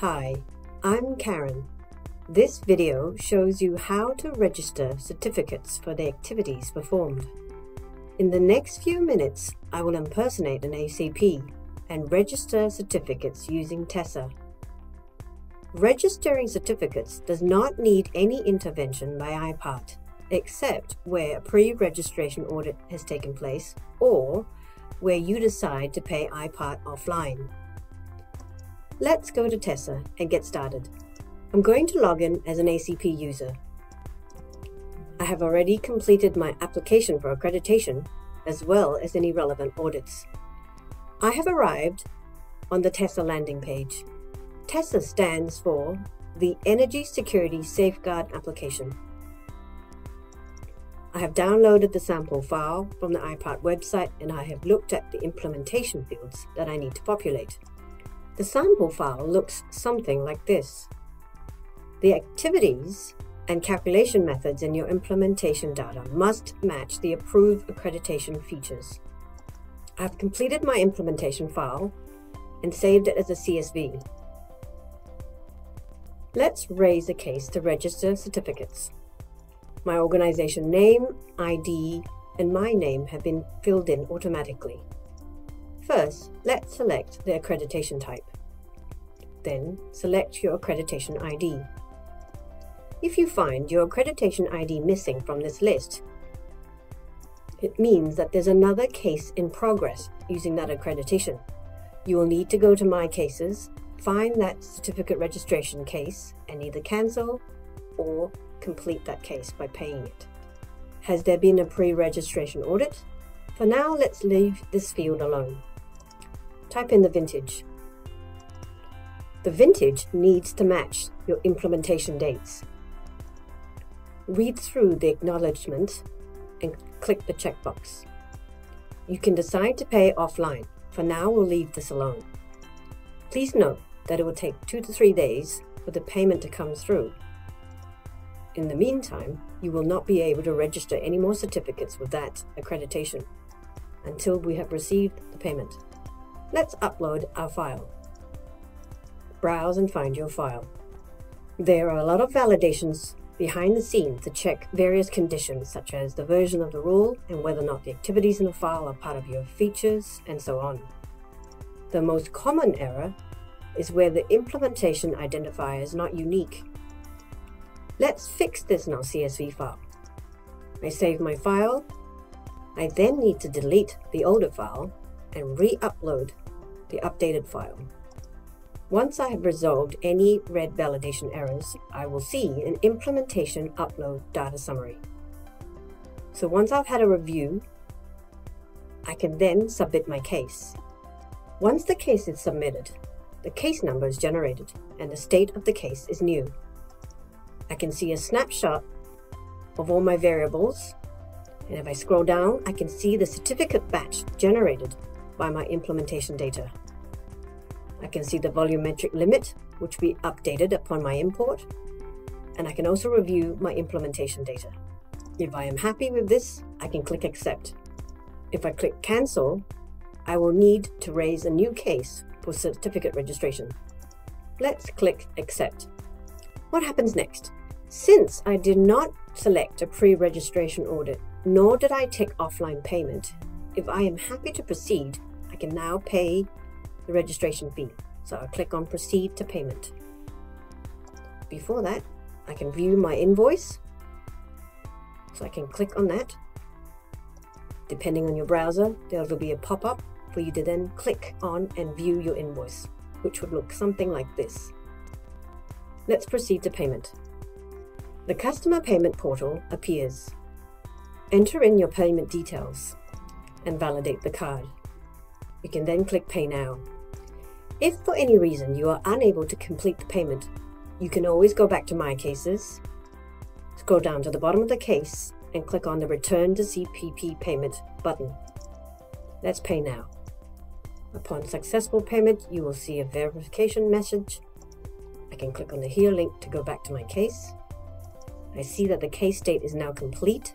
Hi, I'm Karen. This video shows you how to register certificates for the activities performed. In the next few minutes, I will impersonate an ACP and register certificates using Tessa. Registering certificates does not need any intervention by IPART, except where a pre-registration audit has taken place or where you decide to pay IPART offline. Let's go to Tessa and get started. I'm going to log in as an ACP user. I have already completed my application for accreditation as well as any relevant audits. I have arrived on the Tessa landing page. Tessa stands for the Energy Security Safeguard Application. I have downloaded the sample file from the IPART website and I have looked at the implementation fields that I need to populate. The sample file looks something like this. The activities and calculation methods in your implementation data must match the approved accreditation features. I've completed my implementation file and saved it as a CSV. Let's raise a case to register certificates. My organization name, ID, and my name have been filled in automatically. First, let's select the accreditation type. Then, select your accreditation ID. If you find your accreditation ID missing from this list, it means that there's another case in progress using that accreditation. You will need to go to My Cases, find that certificate registration case, and either cancel or complete that case by paying it. Has there been a pre-registration audit? For now, let's leave this field alone. Type in the vintage. The vintage needs to match your implementation dates. Read through the acknowledgement and click the checkbox. You can decide to pay offline. For now, we'll leave this alone. Please note that it will take two to three days for the payment to come through in the meantime, you will not be able to register any more certificates with that accreditation until we have received the payment. Let's upload our file. Browse and find your file. There are a lot of validations behind the scenes to check various conditions such as the version of the rule and whether or not the activities in the file are part of your features and so on. The most common error is where the implementation identifier is not unique Let's fix this in our CSV file. I save my file. I then need to delete the older file and re-upload the updated file. Once I have resolved any red validation errors, I will see an implementation upload data summary. So once I've had a review, I can then submit my case. Once the case is submitted, the case number is generated and the state of the case is new. I can see a snapshot of all my variables. And if I scroll down, I can see the certificate batch generated by my implementation data. I can see the volumetric limit, which we updated upon my import. And I can also review my implementation data. If I am happy with this, I can click accept. If I click cancel, I will need to raise a new case for certificate registration. Let's click accept. What happens next? Since I did not select a pre-registration audit, nor did I tick offline payment, if I am happy to proceed, I can now pay the registration fee. So I'll click on proceed to payment. Before that, I can view my invoice. So I can click on that. Depending on your browser, there will be a pop-up for you to then click on and view your invoice, which would look something like this. Let's proceed to payment. The customer payment portal appears. Enter in your payment details and validate the card. You can then click Pay Now. If for any reason you are unable to complete the payment, you can always go back to My Cases, scroll down to the bottom of the case, and click on the Return to CPP Payment button. Let's pay now. Upon successful payment, you will see a verification message. I can click on the Here link to go back to my case. I see that the case date is now complete.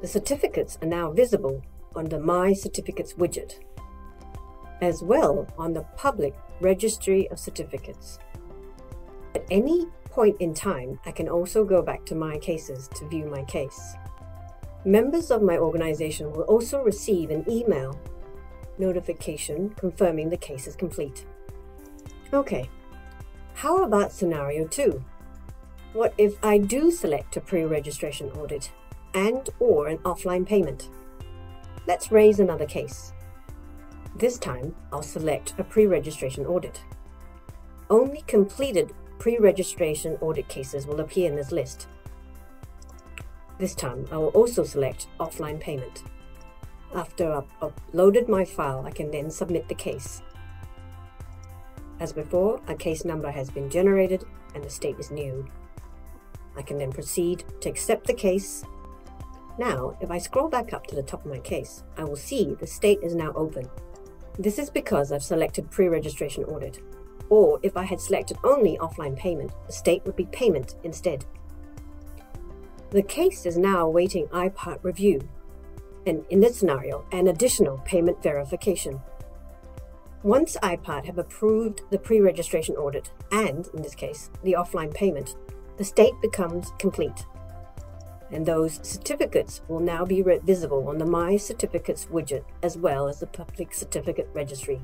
The certificates are now visible on the My Certificates widget, as well on the public Registry of Certificates. At any point in time, I can also go back to my cases to view my case. Members of my organization will also receive an email notification confirming the case is complete. Okay, how about scenario 2? What if I do select a pre-registration audit and or an offline payment? Let's raise another case. This time, I'll select a pre-registration audit. Only completed pre-registration audit cases will appear in this list. This time, I will also select offline payment. After I've uploaded my file, I can then submit the case. As before, a case number has been generated and the state is new. I can then proceed to accept the case. Now, if I scroll back up to the top of my case, I will see the state is now open. This is because I've selected pre-registration audit. Or if I had selected only offline payment, the state would be payment instead. The case is now awaiting IPART review, and in this scenario, an additional payment verification. Once IPART have approved the pre-registration audit, and in this case, the offline payment, the state becomes complete. And those certificates will now be visible on the My Certificates widget as well as the Public Certificate Registry.